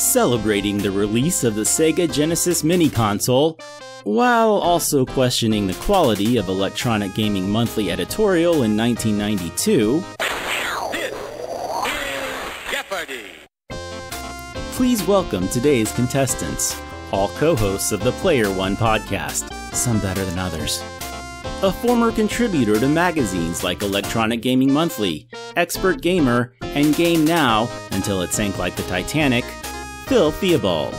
celebrating the release of the Sega Genesis mini console, while also questioning the quality of Electronic Gaming Monthly editorial in 1992. Please welcome today's contestants, all co hosts of the Player One podcast, some better than others. A former contributor to magazines like Electronic Gaming Monthly, Expert Gamer, and Game Now until it sank like the Titanic, Phil Theobald.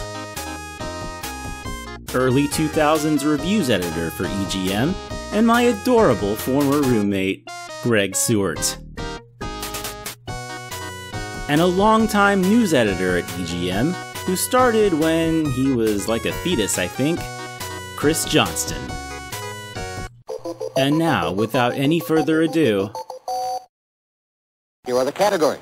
Early 2000s reviews editor for EGM, and my adorable former roommate, Greg Sewart. And a longtime news editor at EGM, who started when he was like a fetus, I think, Chris Johnston. And now, without any further ado, Here are the categories.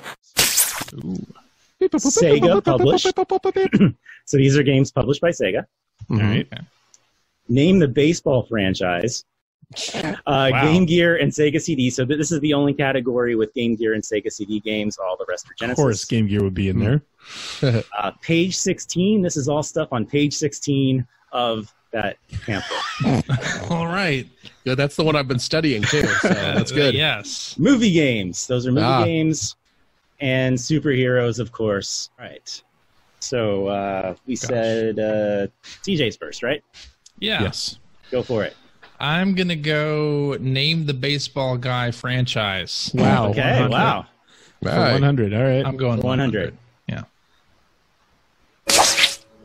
Sega published. so these are games published by Sega. All right. Name the baseball franchise. Uh, Wow. Game Gear and Sega CD. So th- this is the only category with Game Gear and Sega CD games. All the rest are Genesis. Of course, Game Gear would be in there. Uh, page 16. This is all stuff on page 16 of that pamphlet. All right. Good. That's the one I've been studying too. So that's good. yes. movie games. Those are movie Ah. games and superheroes, of course. Right. So uh, we Gosh. said uh, TJ's first, right? Yeah. Yes. Go for it. I'm gonna go name the baseball guy franchise. Wow. Okay. 100. Wow. For All right. 100. All right. I'm going 100. 100. Yeah.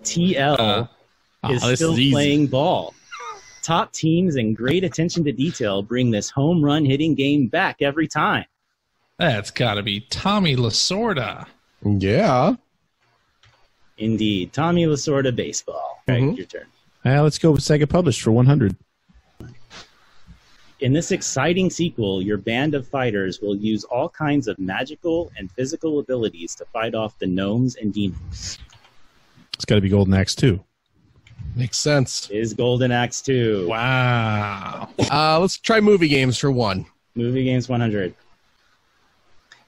TL Uh, is this still is playing ball. Top teams and great attention to detail bring this home run hitting game back every time. That's got to be Tommy Lasorda. Yeah. Indeed. Tommy Lasorda baseball. Greg, Mhm. your turn. Uh, let's go with Sega published for 100. In this exciting sequel, your band of fighters will use all kinds of magical and physical abilities to fight off the gnomes and demons. It's got to be Golden Axe 2. Makes sense. Is Golden Axe 2. Wow. Uh, let's try movie games for one. Movie Games 100.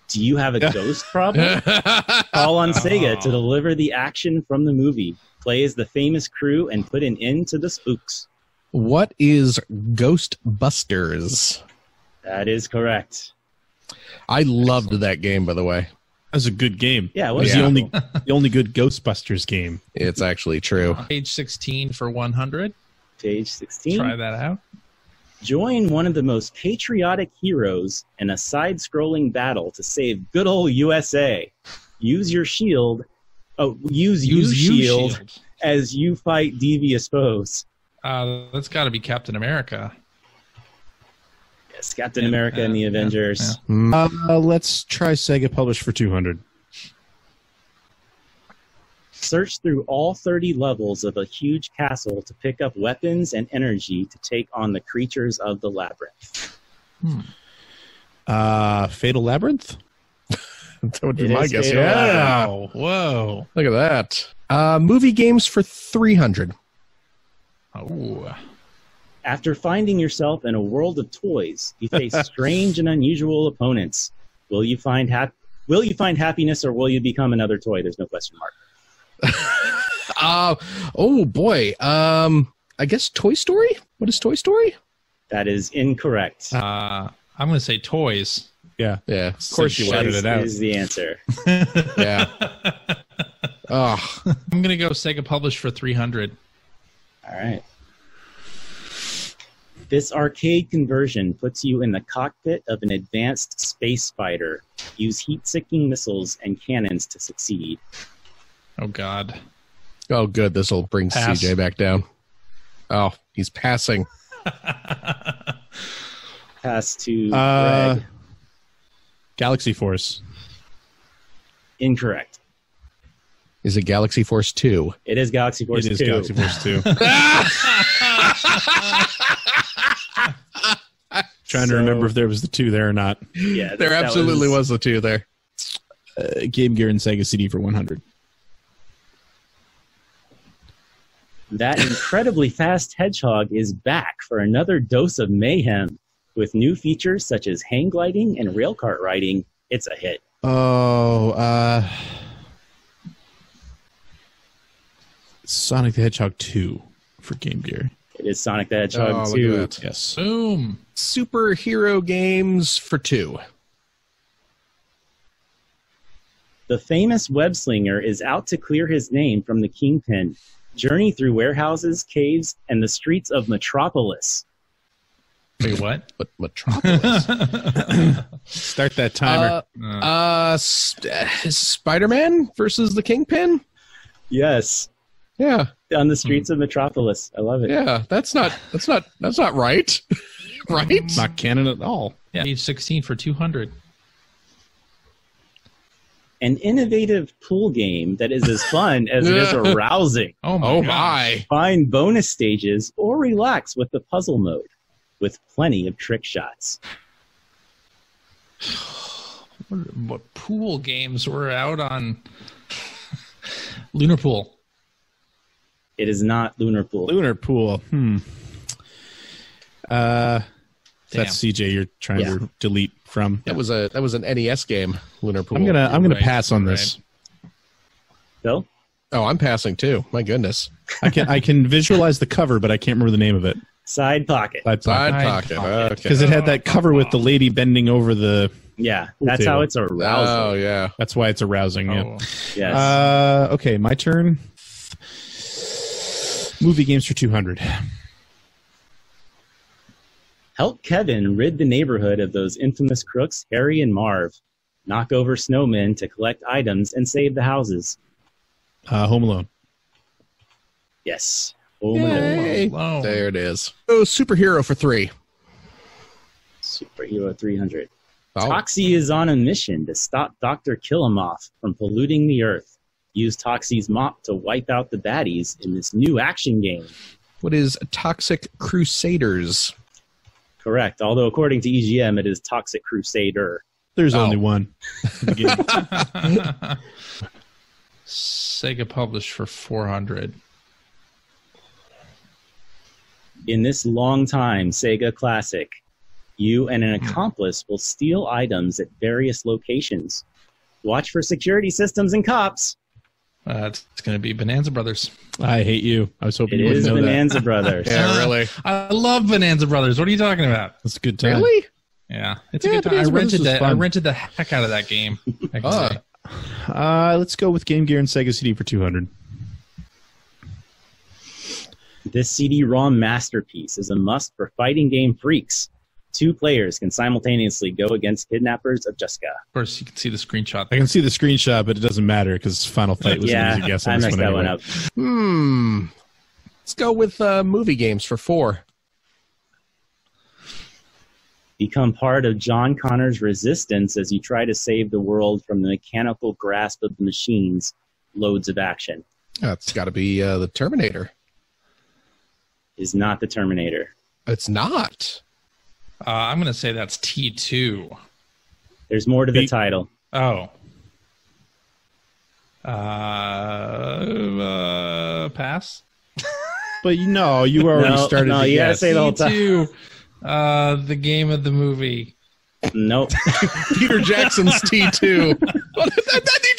Do you have a ghost problem? Call on Sega to oh. deliver the action from the movie. Play as the famous crew and put an end to the spooks. what is Ghostbusters? That is correct. I loved that game, by the way. That was a good game. Yeah, It what was Yeah. the only the only good Ghostbusters game. It's actually true. Page 16 for 100. Page 16. Try that out. Join one of the most patriotic heroes in a side scrolling battle to save good old USA. Use your shield. Oh, use, use you shield, as you fight devious foes. Uh, that's got to be Captain America. Yes, Captain Yeah, America and the yeah, Avengers. yeah. Uh, let's try Sega published for 200. Search through all 30 levels of a huge castle to pick up weapons and energy to take on the creatures of the labyrinth. Uh, Fatal Labyrinth? That would be It my guess. Fatal Yeah. Wow. Whoa. Look at that. Uh, movie games for 300. Oh. After finding yourself in a world of toys, you face strange and unusual opponents. Will you find hap- Will you find happiness or will you become another toy? There's no question mark. Uh, oh, boy. Um, I guess Toy Story? What is Toy Story? That is incorrect. Uh, I'm going to say toys. Yeah. Yeah. Of course you That shouted it out. is the answer. Yeah. oh, I'm going to go Sega published for 300. All right. This arcade conversion puts you in the cockpit of an advanced space fighter. Use heat-seeking missiles and cannons to succeed. Oh, God. oh, good. This will bring Pass. CJ back down. Oh, he's passing. Pass to Uh, Greg. Galaxy Force. Incorrect. Is it Galaxy Force 2? It is Galaxy Force it is 2. Galaxy Force 2. Trying to remember if there was the two there or not. Yeah, There that absolutely was the two there. Uh, Game Gear and Sega CD for 100. That incredibly fast hedgehog is back for another dose of mayhem. With new features such as hang gliding and railcart riding, it's a hit. Oh, uh, Sonic the Hedgehog 2 for Game Gear. It is Sonic the Oh, Hedgehog look 2. at that. Yes. Boom. Superhero games for two. The famous web slinger is out to clear his name from the kingpin. Journey through warehouses, caves, and the streets of Metropolis. Wait, what? But Metropolis. Start that timer. uh, uh, Sp- Spider Man versus the Kingpin. Yes, Yeah, on the streets of Metropolis. I love it. yeah. That's not. That's not. That's not right. right. Not canon at all. yeah, age 16 for 200. An innovative pool game that is as fun as it is arousing. Oh my Oh my. Find bonus stages or relax with the puzzle mode, with plenty of trick shots. What, what pool games were out on Lunar Pool? It is not Lunar Pool. Lunar Pool. Hmm. Uh, that's CJ. You're trying Yeah. to delete from. That was a that was an NES game. Lunar Pool. I'm gonna I'm gonna Right, pass on this. Phil? Oh, I'm passing too. My goodness. I can I can visualize the cover, but I can't remember the name of it. Side pocket. Side Side pocket. pocket. Okay. Because it had that cover with the lady bending over the. Yeah, that's table. how it's arousing. Oh yeah. That's why it's arousing. Yeah. Oh, yes. Uh, okay, my turn. Movie games for 200. Help Kevin rid the neighborhood of those infamous crooks, Harry and Marv. Knock over snowmen to collect items and save the houses. Uh, Home Alone. Yes. Home Alone. Yay. Alone. There it is. Oh, superhero for three. Superhero 300. Oh, Toxie is on a mission to stop Dr. Killemoff from polluting the earth. Use Toxie's mop to wipe out the baddies in this new action game. what is Toxic Crusaders? Correct. Although, according to EGM, it is Toxic Crusader. There's Oh. only one. Sega published for 400. In this long time Sega classic, you and an hmm. accomplice will steal items at various locations. Watch for security systems and cops. Uh, it's going to be Bonanza Brothers. I hate you. I was hoping It you wouldn't is know Bonanza Brothers. Yeah, really. I love Bonanza Brothers. What are you talking about? It's a good time. Really? Yeah, it's Yeah, a good time. I Bonanza Brothers rented was that. I rented the heck out of that game. I can say. Uh, let's go with Game Gear and Sega CD for 200. This CD-ROM masterpiece is a must for fighting game freaks. Two players can simultaneously go against kidnappers of Jessica. Of course, you can see the screenshot. I can see the screenshot, but it doesn't matter because Final Fight was an easy guess on I this messed one that anyway. one up. Hmm. Let's go with uh, movie games for four. Become part of John Connor's resistance as you try to save the world from the mechanical grasp of the machines. Loads of action. That's got to be uh, the Terminator. Is not the Terminator. It's not. Uh, I'm going to say that's T2. There's more to the title. Oh. Uh, uh, pass. But you know, you already No, started no, to you gotta say the whole time. T2. Uh, the game of the movie. Nope. Peter Jackson's T2. Well, that, that, you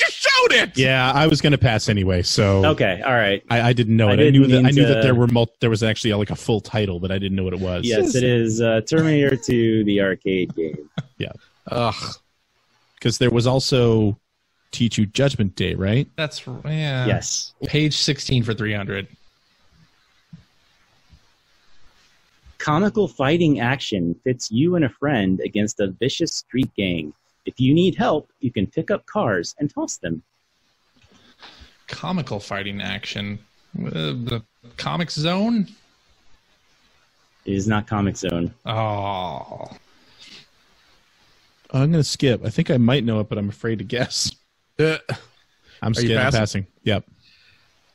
just it. Yeah, I was going to pass anyway, so Okay. All right. I, I didn't know I it. I, knew didn't that I knew to- that there were mul- there was actually like a full title, but I didn't know what it was. Yes, it is uh, Terminator 2, the arcade game. Yeah. Ugh. because there was also T2 Judgment Day, right? That's yeah. Yes. Page 16 for 300. Comical fighting action fits you and a friend against a vicious street gang. If you need help, you can pick up cars and toss them. Comical fighting action. Uh, the Comic Zone. It is not Comic Zone. Oh, I'm going to skip. I think I might know it, but I'm afraid to guess. Uh, I'm Are you passing? passing. Yep.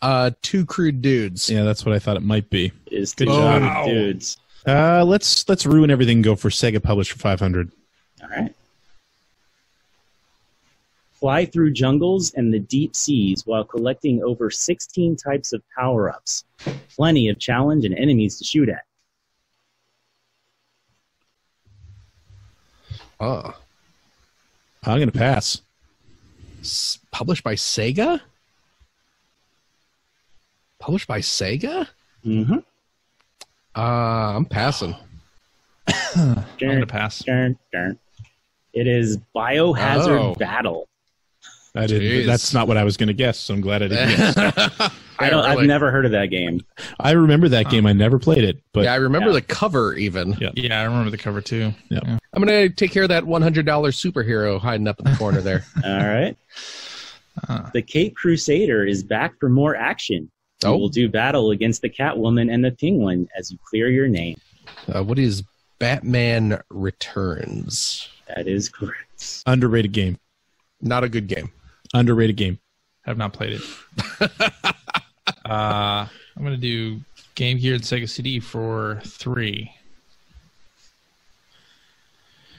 uh, two crude dudes. Yeah, that's what I thought it might be. It is Good two job. Dudes. Uh, let's let's ruin everything. and Go for Sega published for 500. All right. Fly through jungles and the deep seas while collecting over 16 types of power ups. Plenty of challenge and enemies to shoot at. Oh. I'm going to pass. S- published by Sega? Published by Sega? Mm-hmm. Uh, I'm passing. I'm gonna pass. Dun, dun. It is Biohazard Oh. Battle. I didn't. Jeez. That's not what I was going to guess. So I'm glad I didn't. guess. I don't. I've really. never heard of that game. I remember that game. I never played it, but yeah, I remember Yeah. the cover even. Yeah. Yeah, I remember the cover too. Yeah. I'm gonna take care of that $100 superhero hiding up in the corner there. All right. Uh, The Cape Crusader is back for more action. You Oh. will do battle against the Catwoman and the Penguin as you clear your name. Uh, what is Batman Returns? That is correct. underrated game. Not a good game. Underrated game. have not played it. uh, I'm gonna do Game Gear and Sega CD for three.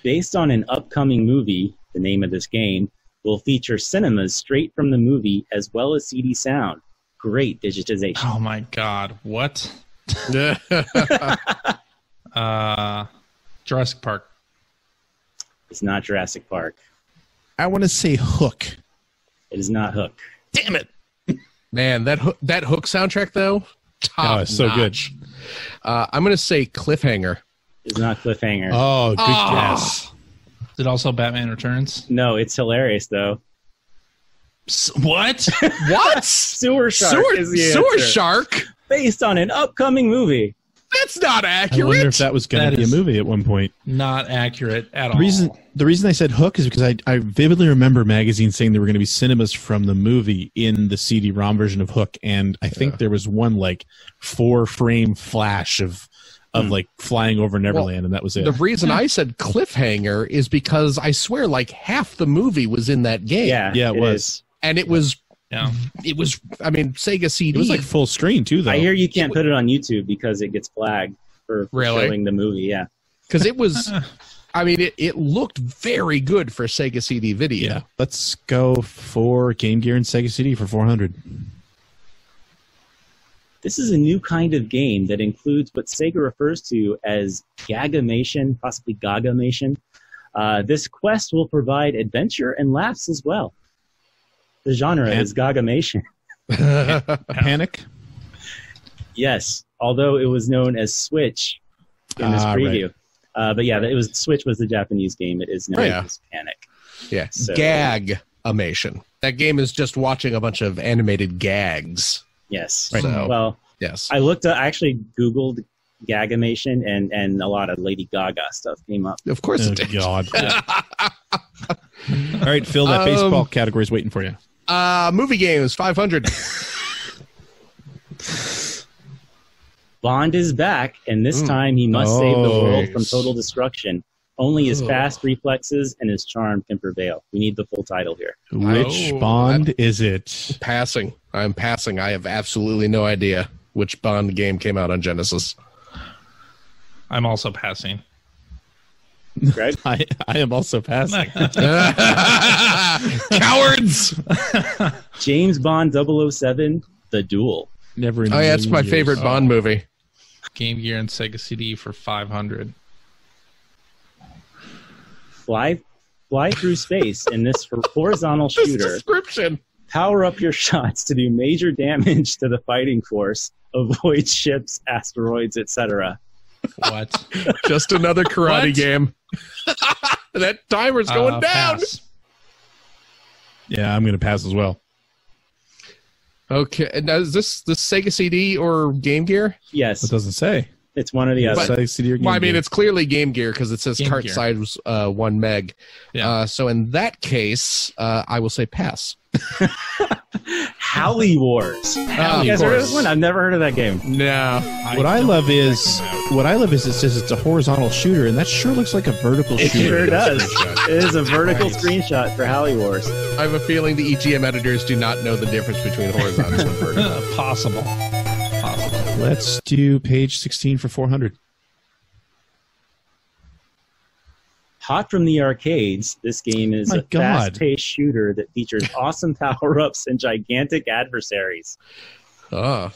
Based on an upcoming movie, the name of this game will feature cinemas straight from the movie as well as CD sound. Great digitization. Oh my god, what? Uh, Jurassic Park. It's not Jurassic Park. I want to say Hook. It is not Hook. Damn it! Man, that hook, that hook soundtrack though, top Oh, it's so good. notch. Uh, I'm gonna say cliffhanger. It's not Cliffhanger. Oh, good Oh. guess. Is it also Batman Returns? No, it's hilarious though. What? What? Sewer Shark sewer, is the sewer shark? Based on an upcoming movie. That's not accurate. I wonder if that was going to be a movie at one point. Not accurate at The all. reason the reason I said Hook is because I, I vividly remember magazines saying there were going to be cinemas from the movie in the CD-ROM version of Hook, and I think there was one like four frame flash of of hmm. like flying over Neverland, and that was it. the reason I said cliffhanger is because I swear, like half the movie was in that game. Yeah, Yeah, it was. is. and it was, Yeah. it was. I mean, Sega CD. it was like full screen too, though. I hear you can't put it on YouTube because it gets flagged for, for Really? showing the movie. Yeah. because it was. I mean, it, it looked very good for Sega CD video. yeah, let's go for Game Gear and Sega CD for four hundred. This is a new kind of game that includes what Sega refers to as gagamation, possibly gagamation. Uh, this quest will provide adventure and laughs as well. The genre And- is gagamation. Panic. Yes, although it was known as Switch in this Ah, preview. Uh, but yeah, it was Switch was the Japanese game. It is known Right. as Panic. yeah, So- gag amation. That game is just watching a bunch of animated gags. Yes. Right. So- Well, Yes. I looked. Up, I actually Googled gagamation, and and a lot of Lady Gaga stuff came up. of course Oh it did. God! All right, Phil, that Um, baseball category is waiting for you. Uh, movie games, 500. Bond is back, and this Mm. time he must save the Oh. world from total destruction. Only his Oh. fast reflexes and his charm can prevail. We need the full title here. Which Oh, Bond is it? passing. I'm passing. I have absolutely no idea which Bond game came out on Genesis. I'm also passing. Greg? I, I am also passing. Cowards! James Bond 007, The Duel. Never. In Oh, yeah, that's my million favorite years. Bond movie. Game Gear and Sega CD for 500. Fly, fly through space in this horizontal This shooter. description. Power up your shots to do major damage to the fighting force. Avoid ships, asteroids, etc. What? Just another karate What? game. that timer's going Uh, down. pass. Yeah, I'm going to pass as well. Okay, now is this the Sega CD or Game Gear? Yes, It doesn't say. It's one or the other. Sega CD or Game Well, I mean, Gear. it's clearly Game Gear because it says Game cart Gear. size uh, one meg. Yeah. Uh, so in that case, uh, I will say pass. Halley Wars. Oh, you guys heard of this one? I've never heard of that game. No. what I love is what I love is it says it's a horizontal shooter, and that sure looks like a vertical It shooter. sure does. It is a vertical Nice. screenshot for Halley Wars. I have a feeling the EGM editors do not know the difference between horizontal and vertical. Possible. Possible. Let's do page 16 for 400. Hot from the arcades, this game is My a God. fast-paced shooter that features awesome power-ups and gigantic adversaries. Oh,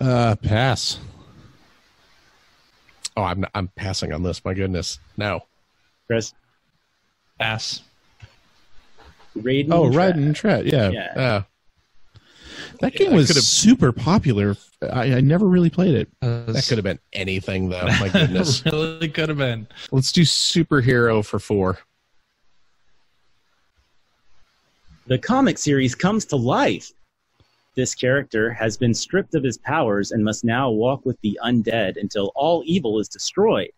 Uh, pass. oh, I'm I'm passing on this. My goodness, no. Chris, Pass. Raiden. Oh, and Ride Track. and Tret. Yeah. Yeah. Yeah. That game I was could've- super popular. I, I never really played it. That could have been anything, though. My goodness. really could have been. Let's do superhero for four. The comic series comes to life. This character has been stripped of his powers and must now walk with the undead until all evil is destroyed.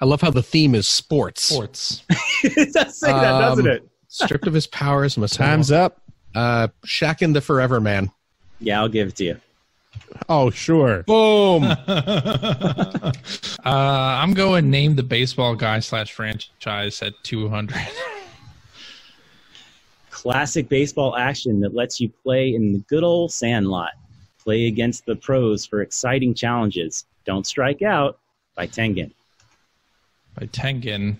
I love how the theme is sports. Sports. it does say that, doesn't Um, it? Stripped of his powers, must Time's up. Uh, Chakan the Forever Man. Yeah, I'll give it to you. Oh, sure. Boom. uh, I'm going name the baseball guy slash franchise at 200. Classic baseball action that lets you play in the good old sandlot. Play against the pros for exciting challenges. Don't strike out by Tengen. By Tengen.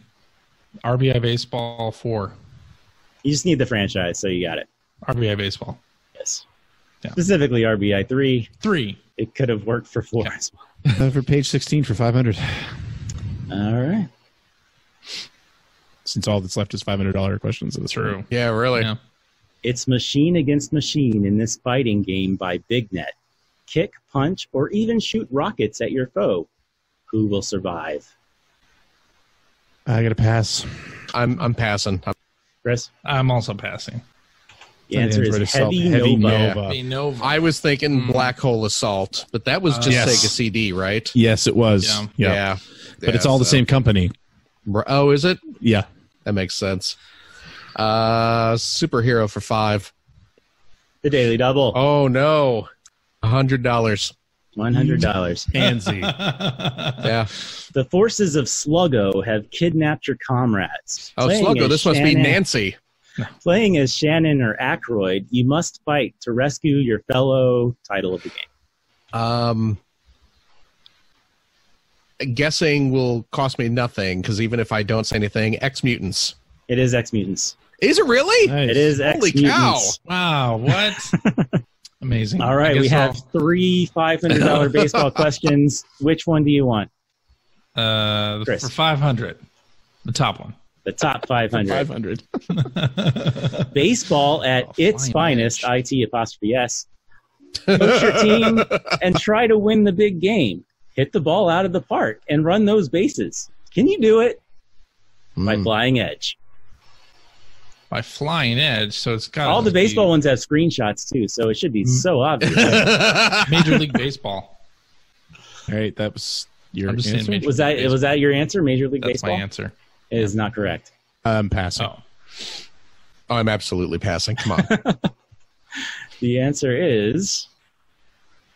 RBI Baseball 4. You just need the franchise, so you got it. RBI Baseball. Yes. Yeah. Specifically RBI 3. 3. It could have worked for 4 as well. Uh, for page 16 for 500. All right. Since all that's left is $500 questions. That's True. yeah, really. Yeah. It's machine against machine in this fighting game by BigNet. Kick, punch, or even shoot rockets at your foe. Who will survive? I got to pass. I'm I'm passing. I'm- Chris? I'm also passing. The answer Android is Heavy, Heavy Nova. Nova. Be Nova. I was thinking Hmm. Black Hole Assault, but that was just Yes. Sega CD, right? Yes, it was. Yeah. Yeah. But it's Yeah, all the same company. Oh, is it? Yeah. That makes sense. Uh, superhero for five. The Daily Double. Oh no, a hundred dollars. $100. Pansy. Yeah. the forces of Sluggo have kidnapped your comrades. Oh, Playing Sluggo, as this must be Nancy. Playing as Shannon or Ackroyd, you must fight to rescue your fellow title of the game. Um, guessing will cost me nothing because even if I don't say anything, X Mutants. It is X Mutants. Is it really? Nice. It is X Holy Mutants. cow! wow, what? Amazing. All I right, we guess have three $500 baseball questions. Which one do you want? Uh, Chris. for 500. The top one. The top 500. 500. Baseball at Oh, its flying finest, IT apostrophe S. Coach your team and try to win the big game. Hit the ball out of the park and run those bases. Can you do it? By Hmm. flying edge. By Flying Edge, so it's got All the baseball ones have screenshots too, so it should be so obvious. Major League Baseball. All right, that was your I'm just answer. Major was that League was that your answer? Major League That's Baseball my answer. It is not correct. I'm passing. Oh, I'm absolutely passing. Come on. The answer is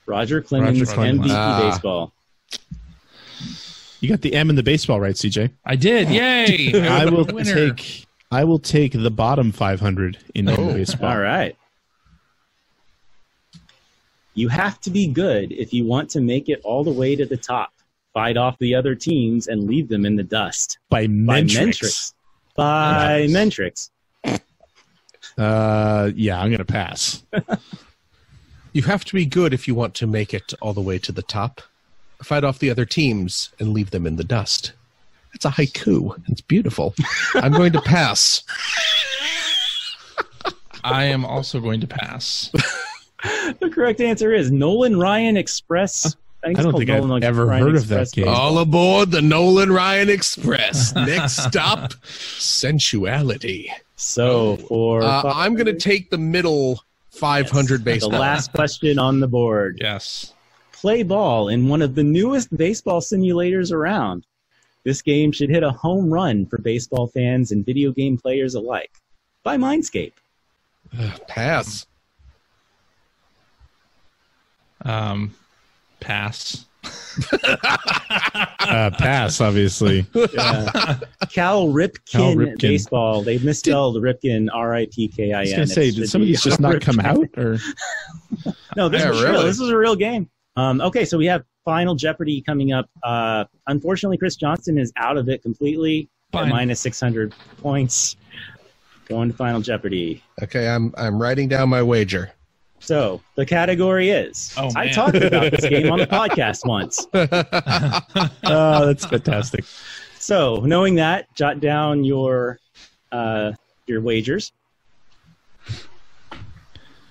Roger Clemens Roger Clemens. MVP Ah. baseball. You got the M in the baseball right, CJ. I did. Yay! I will take I will take the bottom 500 in Oh. baseball. All right. You have to be good if you want to make it all the way to the top. Fight off the other teams and leave them in the dust. By By Mentrix. Mentrix. By Mentrix. Uh, yeah, I'm gonna pass. you have to be good if you want to make it all the way to the top. Fight off the other teams and leave them in the dust. It's a haiku. It's beautiful. I'm going to pass. I am also going to pass. The correct answer is Nolan Ryan Express. I, think I don't called think I've Nolan ever Ryan heard of that game. All aboard the Nolan Ryan Express. Next stop, sensuality. So for Uh, I'm going to take the middle 500 the baseball. last question on the board. Yes. Play ball in one of the newest baseball simulators around. This game should hit a home run for baseball fans and video game players alike. By Mindscape. Pass. Um, pass. Uh, pass, obviously. Yeah. Cal Ripkin, Cal Ripken. baseball. They misspelled Ripken R I P K I N. I was gonna say, did should some of these just not come out? Or No, this Yeah, was real. This was a real game. Um, okay, so we have Final Jeopardy coming up. Uh, unfortunately, Chris Johnston is out of it completely. At minus 600 points. Going to Final Jeopardy. Okay, I'm I'm writing down my wager. So the category is. Oh, I talked about this game on the podcast once. oh, that's fantastic. So knowing that, jot down your uh, your wagers.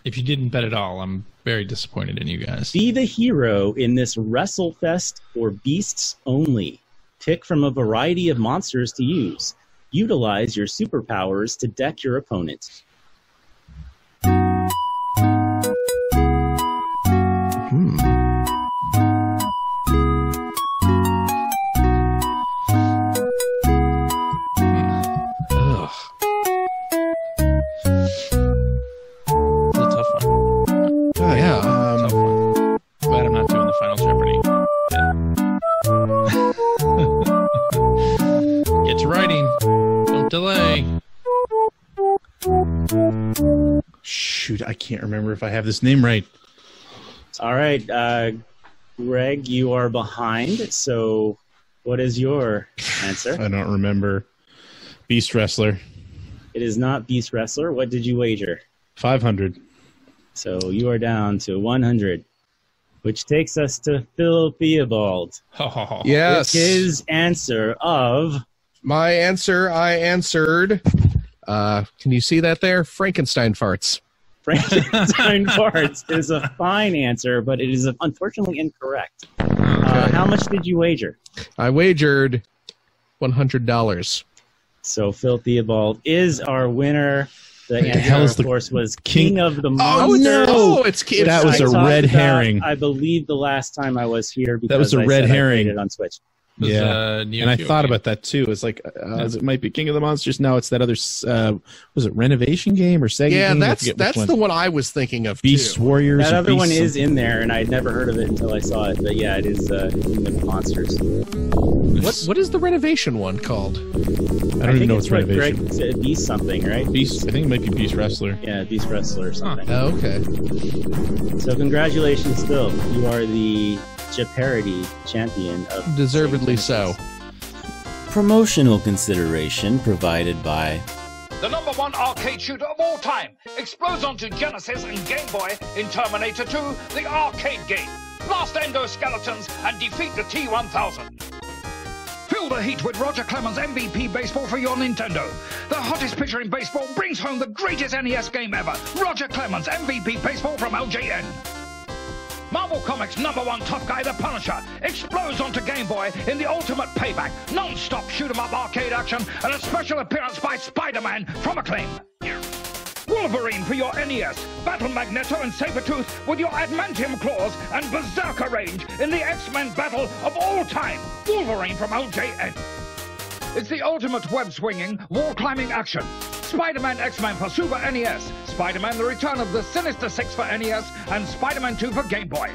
If you didn't bet at all, I'm very disappointed in you guys. Be the hero in this WrestleFest for beasts only. Pick from a variety of monsters to use. Utilize your superpowers to deck your opponent. Can't remember if I have this name right. All right, uh, Greg, you are behind. So, what is your answer? I don't remember. Beast Wrestler. It is not Beast Wrestler. What did you wager? 500. So you are down to 100, which takes us to Phil Theobald. Oh, Yes. With his answer of My answer, I answered. Uh, can you see that there? Frankenstein farts. Frankenstein parts is a fine answer, but it is unfortunately incorrect. Uh, how much did you wager? I wagered $100. So Phil Theobald is our winner. The the answer, hell is of the course, was king- King of the Monsters. Oh, Monsters. no! It's, it's That was I a talked red about, herring. I believe the last time I was here because was a I red herring. on Switch. Was, yeah. uh, and I thought game. about that too. It's like, uh, it might be King of the Monsters. Now it's that other, uh, was it Renovation game or Sega yeah, game? That's that's one. the one I was thinking of. Beast too. Warriors. That or other one is something. in there, and I'd never heard of it until I saw it. But yeah, it is uh, King of the Monsters. What what is the renovation one called? I I, don't even know it's it's what Renovation. Greg said, Beast something, right? Beast. I think it might be Beast Wrestler. Yeah, Beast Wrestler or something. Oh, okay. So congratulations, Phil. You are the Jeopardy champion of Deservedly so. Promotional consideration provided by The number one arcade shooter of all time explodes onto Genesis and Game Boy in Terminator 2, the arcade game. Blast endoskeletons and defeat the T-1000. Feel the heat with Roger Clemens MVP Baseball for your Nintendo. The hottest pitcher in baseball brings home the greatest NES game ever. Roger Clemens MVP Baseball from LJN. Marvel Comics number one tough guy, the Punisher, explodes onto Game Boy in the ultimate payback, non-stop shoot 'em up arcade action, and a special appearance by Spider-Man from Acclaim. Wolverine for your NES, Battle Magneto and Sabretooth with your Adamantium claws and Berserker range in the X-Men battle of all time. Wolverine from LJN. It's the ultimate web-swinging, wall-climbing action. Spider-Man X-Men for Super NES, Spider-Man The Return of the Sinister Six for NES, and Spider-Man 2 for Game Boy.